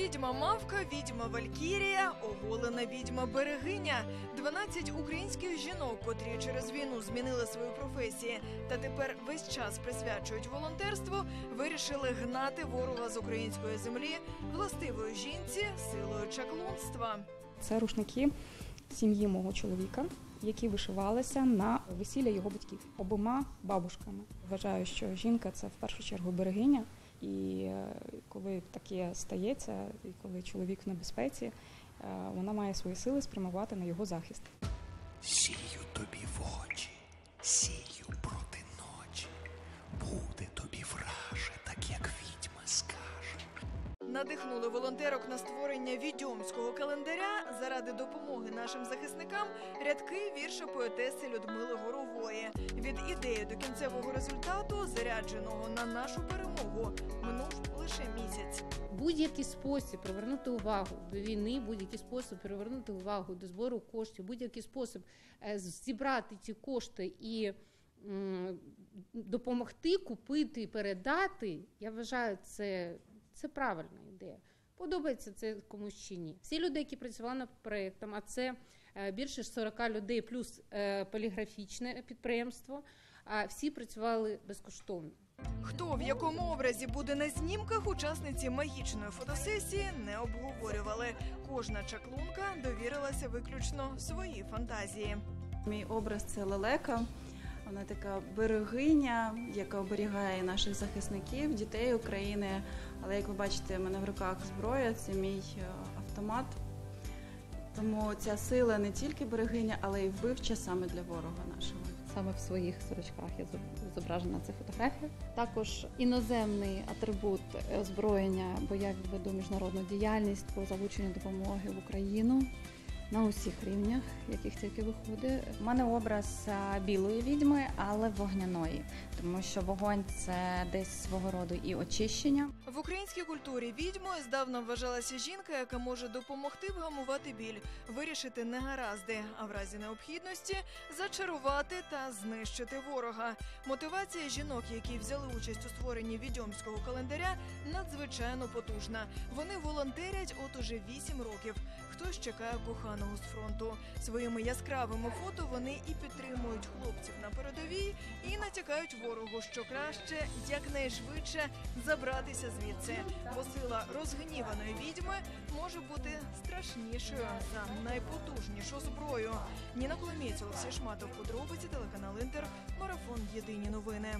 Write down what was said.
Відьма Мавка, відьма Валькірія, оголена відьма Берегиня. 12 українських жінок, котрі через війну змінили свої професії та тепер весь час присвячують волонтерству, вирішили гнати ворога з української землі властивої жінці силою чаклунства. Це рушники сім'ї мого чоловіка, які вишивалися на весілля його батьків обома бабушками. Вважаю, що жінка це в першу чергу берегиня, і е, коли таке стається, і коли чоловік в небезпеці, е, вона має свої сили спрямувати на його захист. Надихнули волонтерок на створення відьомського календаря заради допомоги нашим захисникам рядки вірша поетеси Людмили Горової. Від ідеї до кінцевого результату, зарядженого на нашу перемогу, минув лише місяць. будь-який спосіб привернути увагу до війни, будь-який спосіб привернути увагу до збору коштів, будь-який спосіб е, зібрати ці кошти і допомогти купити, передати. Я вважаю, це, це правильна ідея. Подобається це комусь чи ні. Всі люди, які працювали над проєктом, а це е, більше 40 людей, плюс е, поліграфічне підприємство, а всі працювали безкоштовно. Хто в якому образі буде на знімках, учасниці магічної фотосесії не обговорювали. Кожна чаклунка довірилася виключно своїй фантазії. Мій образ це лелека. Вона така берегиня, яка оберігає наших захисників, дітей України. Але як ви бачите, в мене в руках зброя, це мій е, автомат. Тому ця сила не тільки берегиня, але й вбивча саме для ворога нашого. Саме в своїх сорочках зоб- зображена ця фотографія. Також іноземний атрибут озброєння, бо я веду міжнародну діяльність по залученню допомоги в Україну на усіх рівнях, яких тільки виходить. У мене образ білої відьми, але вогняної, тому що вогонь це десь свого роду і очищення. В українській культурі відьмою здавна вважалася жінка, яка може допомогти вгамувати біль, вирішити негаразди, а в разі необхідності зачарувати та знищити ворога. Мотивація жінок, які взяли участь у створенні відьомського календаря, надзвичайно потужна. Вони волонтерять от уже 8 років. Хтось чекає коханого з фронту. Своїми яскравими фото вони і підтримують хлопців на передовій, і натякають ворогу, що краще якнайшвидше забратися звідси, бо сила розгніваної відьми може бути страшнішою за найпотужнішу зброю. Ніна Коломієць, Олексій Шматов, подробиці телеканал Інтер, марафон Єдині новини.